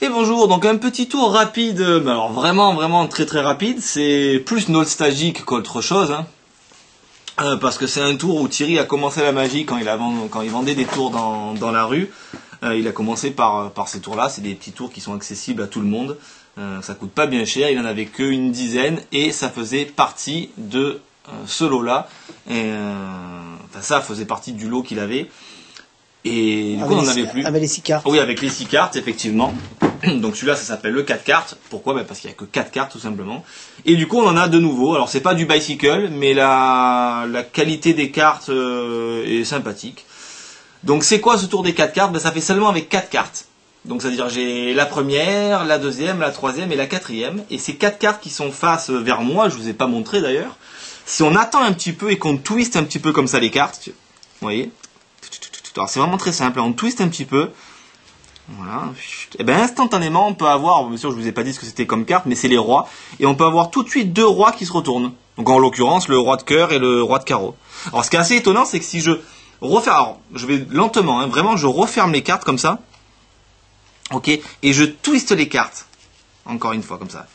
Et bonjour, donc un petit tour rapide, mais alors vraiment vraiment très très rapide, c'est plus nostalgique qu'autre chose, hein. Euh, parce que c'est un tour où Thierry a commencé la magie quand il, a vend- quand il vendait des tours dans, dans la rue. Euh, il a commencé par, par ces tours-là, c'est des petits tours qui sont accessibles à tout le monde, Euh, ça coûte pas bien cher, il en avait qu'une dizaine et ça faisait partie de euh, ce lot-là. Et, euh, enfin ça faisait partie du lot qu'il avait. Et du coup on n'en avait plus. avec les six cartes. Oui, avec les 6 cartes, effectivement. Donc celui-là, ça s'appelle le 4 cartes. Pourquoi? Ben, Parce qu'il n'y a que 4 cartes, tout simplement. Et du coup, on en a de nouveau. Alors, c'est pas du bicycle, mais la, qualité des cartes euh, est sympathique. Donc, c'est quoi ce tour des 4 cartes? Ben, Ça fait seulement avec 4 cartes. Donc, c'est-à-dire, j'ai la première, la deuxième, la troisième et la quatrième. Et ces 4 cartes qui sont face vers moi, je vous ai pas montré d'ailleurs. Si on attend un petit peu et qu'on twiste un petit peu comme ça les cartes, vous voyez? Alors c'est vraiment très simple, on twiste un petit peu, voilà. Et ben instantanément, on peut avoir, bien sûr, je vous ai pas dit ce que c'était comme carte, mais c'est les rois, et on peut avoir tout de suite deux rois qui se retournent. Donc en l'occurrence, le roi de cœur et le roi de carreau. Alors ce qui est assez étonnant, c'est que si je referme, alors je vais lentement, hein, vraiment, je referme les cartes comme ça, ok, et je twiste les cartes, encore une fois comme ça.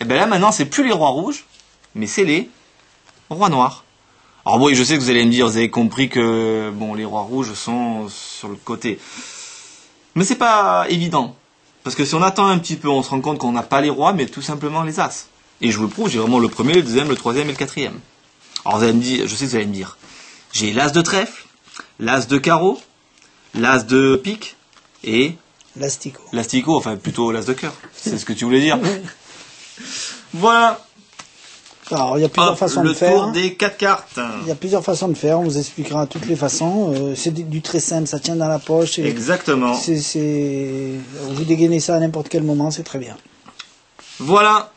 Et ben là maintenant, c'est plus les rois rouges, mais c'est les roi noir. Alors oui, je sais que vous allez me dire, vous avez compris que bon, les rois rouges sont sur le côté. Mais c'est pas évident. Parce que si on attend un petit peu, on se rend compte qu'on n'a pas les rois, mais tout simplement les as. Et je vous le prouve, j'ai vraiment le premier, le deuxième, le troisième et le quatrième. Alors vous allez me dire, je sais que vous allez me dire, j'ai l'as de trèfle, l'as de carreau, l'as de pique et L'astico. l'asticot, enfin plutôt l'as de cœur. C'est ce que tu voulais dire. voilà. Alors, il y a plusieurs Hop, façons le de faire. tour des quatre cartes. Il y a plusieurs façons de faire, on vous expliquera toutes les façons. Euh, c'est du, très simple, ça tient dans la poche. et Exactement. c'est... Vous dégainez ça à n'importe quel moment, c'est très bien. Voilà.